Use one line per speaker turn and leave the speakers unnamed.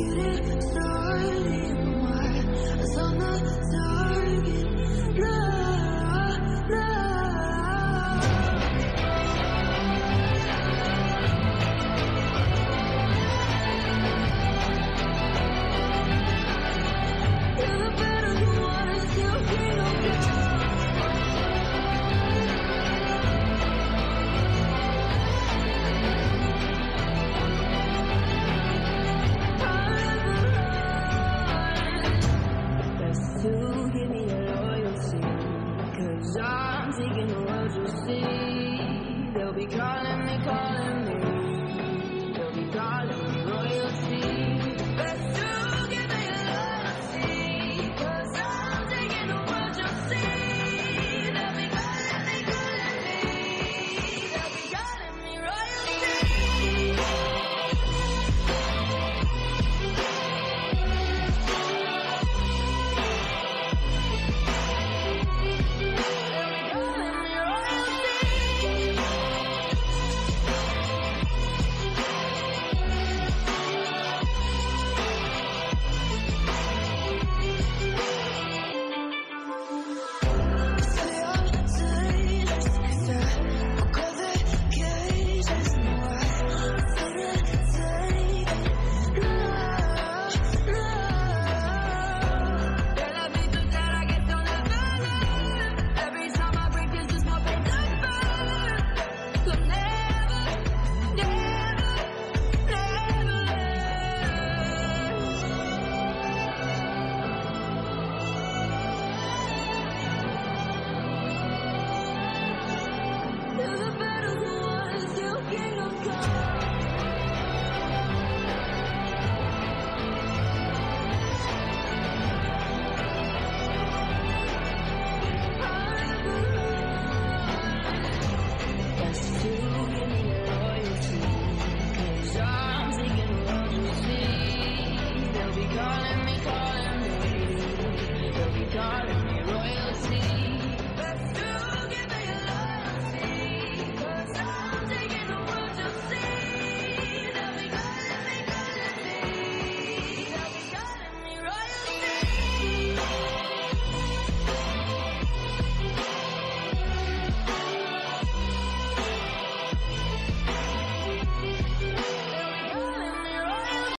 You. Calling me, calling